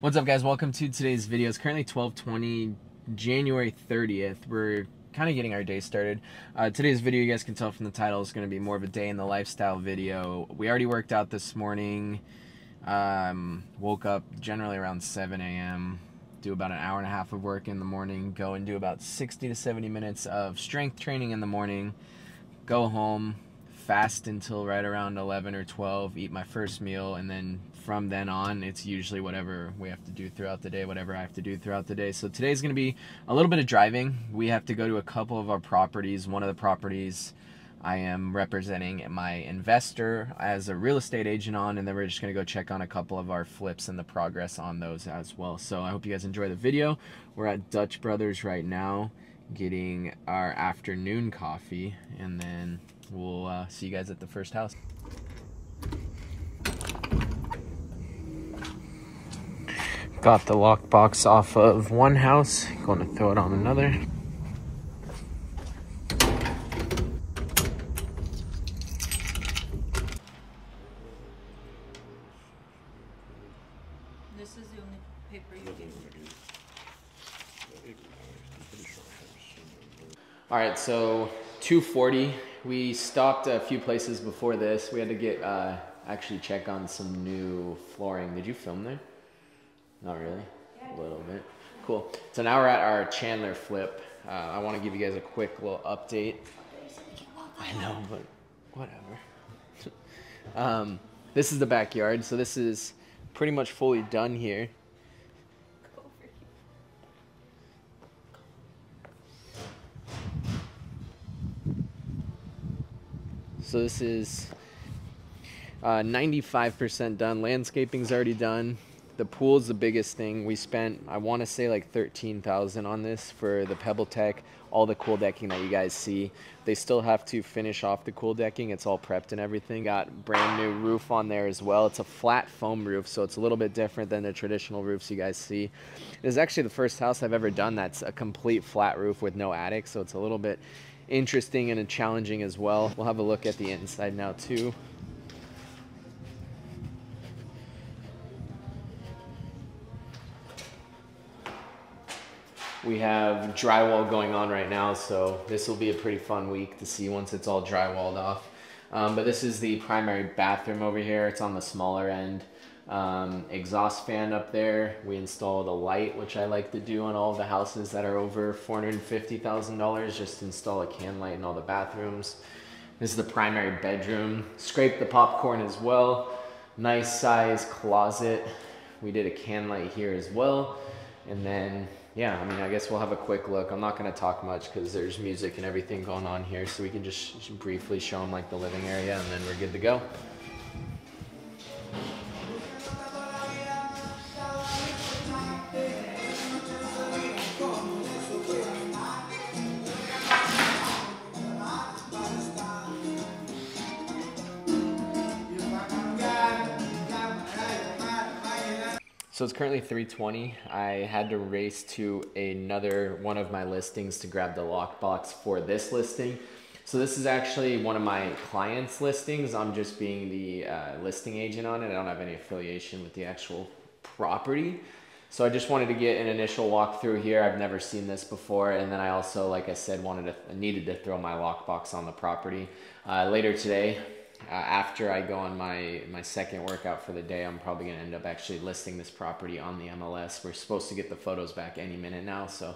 What's up guys, welcome to today's video. It's currently 1220, January 30th. We're kind of getting our day started. Uh, today's video, you guys can tell from the title, is going to be more of a day in the lifestyle video. We already worked out this morning, um, woke up generally around 7 a.m., do about an hour and a half of work in the morning, go and do about 60 to 70 minutes of strength training in the morning, go home, fast until right around 11 or 12, eat my first meal, and then from then on, it's usually whatever we have to do throughout the day, whatever I have to do throughout the day. So today's going to be a little bit of driving. We have to go to a couple of our properties. One of the properties I am representing my investor as a real estate agent on, and then we're just going to go check on a couple of our flips and the progress on those as well. So I hope you guys enjoy the video. We're at Dutch Brothers right now getting our afternoon coffee, and then we'll uh, see you guys at the first house. Got the lockbox off of one house, going to throw it on another. This is the only paper you gave me. All right, so 240. We stopped a few places before this. We had to get uh, actually check on some new flooring. Did you film there? Not really. A little bit. Cool. So now we're at our Chandler flip. Uh, I want to give you guys a quick little update. I know, but whatever. um, this is the backyard. So this is pretty much fully done here. So this is uh, 95% done. Landscaping's already done. The pool's the biggest thing. We spent, I want to say like 13,000 on this for the PebbleTec, all the cool decking that you guys see. They still have to finish off the cool decking. It's all prepped and everything. Got brand new roof on there as well. It's a flat foam roof, so it's a little bit different than the traditional roofs you guys see. This is actually the first house I've ever done that's a complete flat roof with no attic, so it's a little bit interesting and challenging as well. We'll have a look at the inside now too. We have drywall going on right now, so this will be a pretty fun week to see once it's all drywalled off. Um, but this is the primary bathroom over here. It's on the smaller end. Um, exhaust fan up there. We installed a light, which I like to do on all the houses that are over $450,000. Just install a can light in all the bathrooms. This is the primary bedroom. Scrape the popcorn as well. Nice size closet. We did a can light here as well. And then yeah, I mean, I guess we'll have a quick look. I'm not to talk much because there's music and everything going on here, so we can just briefly show them like the living area, and then we're good to go. So it's currently 320. I had to race to another one of my listings to grab the lockbox for this listing. So this is actually one of my clients' listings. I'm just being the uh, listing agent on it. I don't have any affiliation with the actual property. So I just wanted to get an initial walkthrough here. I've never seen this before. And then I also, like I said, wanted to, needed to throw my lockbox on the property. Uh, later today, uh, after I go on my, my second workout for the day, I'm probably going to end up actually listing this property on the MLS. We're supposed to get the photos back any minute now. So,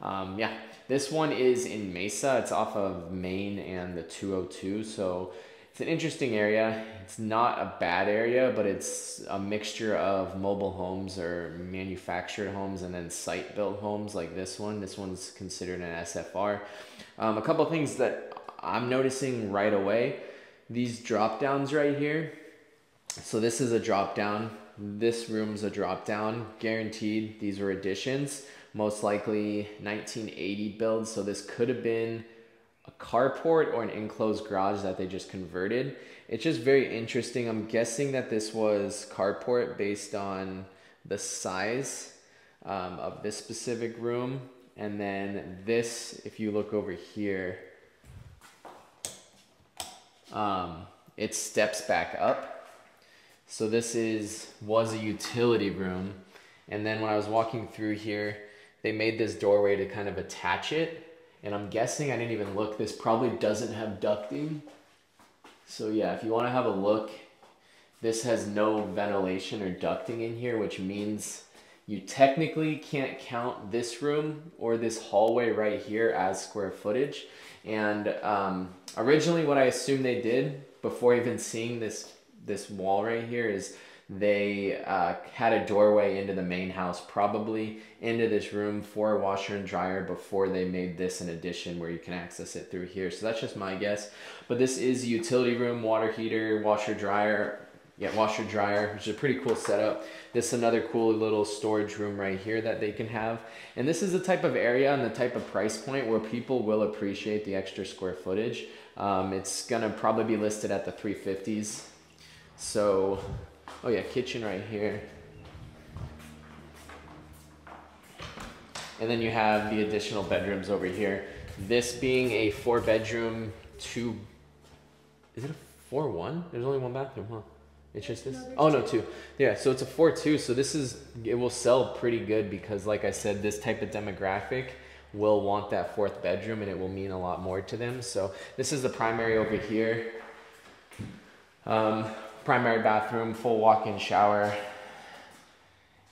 um, yeah, this one is in Mesa. It's off of Main and the 202. So, it's an interesting area. It's not a bad area, but it's a mixture of mobile homes or manufactured homes and then site built homes like this one. This one's considered an SFR. Um, a couple things that I'm noticing right away these drop downs right here. So this is a drop down. This room's a drop down, guaranteed. These were additions, most likely 1980 build. So this could have been a carport or an enclosed garage that they just converted. It's just very interesting. I'm guessing that this was carport based on the size um, of this specific room. And then this, if you look over here, um, it steps back up. So this is was a utility room And then when I was walking through here, they made this doorway to kind of attach it. And I'm guessing I didn't even look. This probably doesn't have ducting. So yeah, if you want to have a look, this has no ventilation or ducting in here, which means you technically can't count this room or this hallway right here as square footage. And um, originally what I assume they did before even seeing this, this wall right here is they uh, had a doorway into the main house, probably into this room for a washer and dryer before they made this an addition where you can access it through here. So that's just my guess. But this is utility room, water heater, washer dryer, yeah, washer dryer, which is a pretty cool setup. This is another cool little storage room right here that they can have. And this is the type of area and the type of price point where people will appreciate the extra square footage. Um, it's gonna probably be listed at the 350s. So Oh yeah, kitchen right here. And then you have the additional bedrooms over here. This being a four bedroom, two, is it a four one? There's only one bathroom, huh? It's just this? Oh no, two. Yeah, so it's a four two. So this is, it will sell pretty good because like I said, this type of demographic will want that fourth bedroom and it will mean a lot more to them. So this is the primary over here. Um, primary bathroom, full walk-in shower.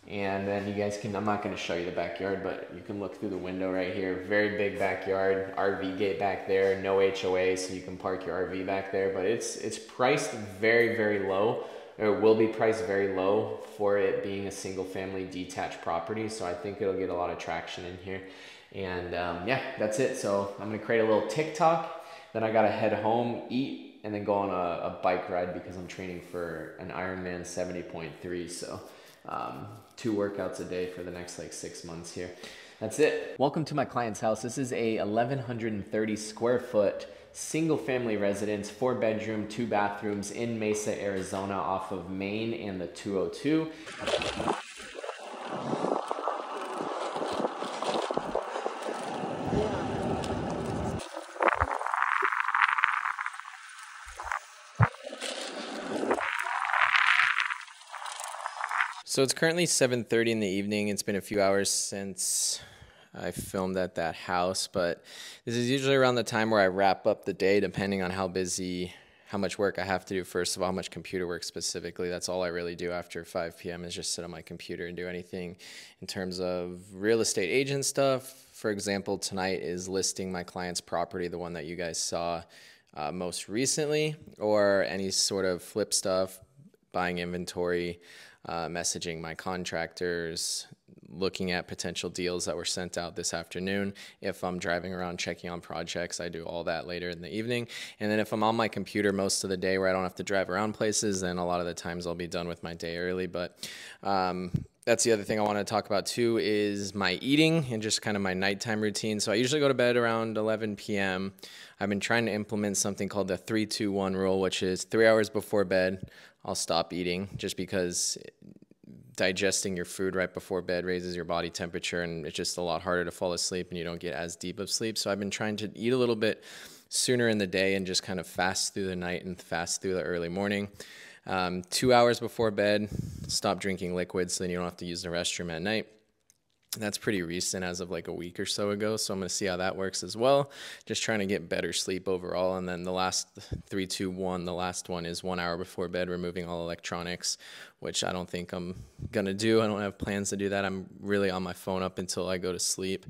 And then you guys can, I'm not gonna show you the backyard, but you can look through the window right here. Very big backyard, RV gate back there, no HOA, so you can park your RV back there. But it's, it's priced very, very low. It will be priced very low for it being a single family detached property. So I think it'll get a lot of traction in here. And um, yeah, that's it. So I'm gonna create a little TikTok. Then I gotta head home, eat, and then go on a, a bike ride because I'm training for an Ironman 70.3. So um, two workouts a day for the next like six months here. That's it. Welcome to my client's house. This is a 1130 square foot single family residence, four bedroom, two bathrooms in Mesa, Arizona off of Main and the 202. So it's currently 7:30 in the evening. It's been a few hours since I filmed at that house, but this is usually around the time where I wrap up the day depending on how busy how much work I have to do first of all, how much computer work specifically. That's all I really do after 5 p.m. is just sit on my computer and do anything in terms of real estate agent stuff. For example, tonight is listing my client's property, the one that you guys saw uh, most recently, or any sort of flip stuff, buying inventory, uh, messaging my contractors, looking at potential deals that were sent out this afternoon. If I'm driving around checking on projects, I do all that later in the evening. And then if I'm on my computer most of the day where I don't have to drive around places, then a lot of the times I'll be done with my day early. But um, that's the other thing I want to talk about too is my eating and just kind of my nighttime routine. So I usually go to bed around 11 p.m. I've been trying to implement something called the 321 rule, which is three hours before bed, I'll stop eating just because digesting your food right before bed raises your body temperature and it's just a lot harder to fall asleep and you don't get as deep of sleep. So I've been trying to eat a little bit sooner in the day and just kind of fast through the night and fast through the early morning. Um, two hours before bed, stop drinking liquids so then you don't have to use the restroom at night that's pretty recent as of like a week or so ago. So I'm going to see how that works as well. Just trying to get better sleep overall. And then the last three, two, one, the last one is one hour before bed, removing all electronics, which I don't think I'm going to do. I don't have plans to do that. I'm really on my phone up until I go to sleep.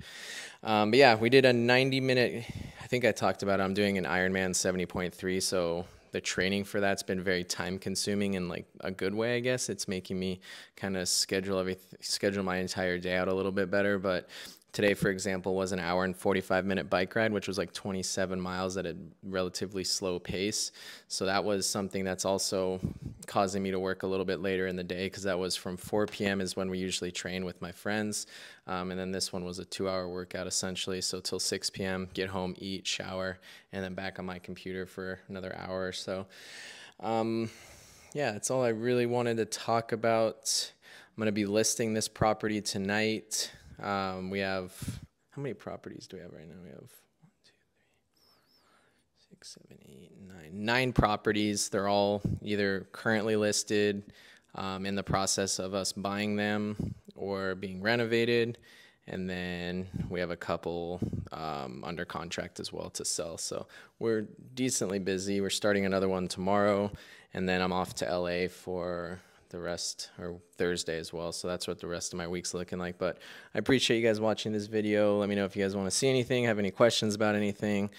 Um, but yeah, we did a 90 minute, I think I talked about it. I'm doing an Ironman 70.3. So the training for that's been very time consuming in like a good way i guess. It's making me kind of schedule every schedule my entire day out a little bit better but today for example was an hour and 45 minute bike ride which was like 27 miles at a relatively slow pace. So that was something that's also causing me to work a little bit later in the day because that was from 4 p.m is when we usually train with my friends um, and then this one was a two hour workout essentially. So till 6 p.m., get home, eat, shower, and then back on my computer for another hour or so. Um, yeah, that's all I really wanted to talk about. I'm going to be listing this property tonight. Um, we have, how many properties do we have right now? We have six, seven, eight, nine. Nine properties. They're all either currently listed um, in the process of us buying them or being renovated. And then we have a couple um, under contract as well to sell. So we're decently busy. We're starting another one tomorrow. And then I'm off to LA for the rest or Thursday as well. So that's what the rest of my week's looking like. But I appreciate you guys watching this video. Let me know if you guys want to see anything, have any questions about anything.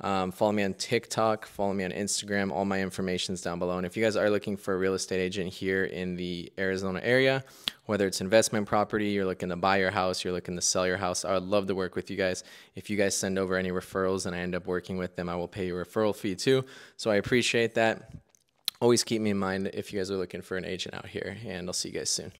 Um, follow me on TikTok, follow me on Instagram. All my information's down below. And if you guys are looking for a real estate agent here in the Arizona area, whether it's investment property, you're looking to buy your house, you're looking to sell your house, I would love to work with you guys. If you guys send over any referrals and I end up working with them, I will pay you a referral fee too. So I appreciate that. Always keep me in mind if you guys are looking for an agent out here, and I'll see you guys soon.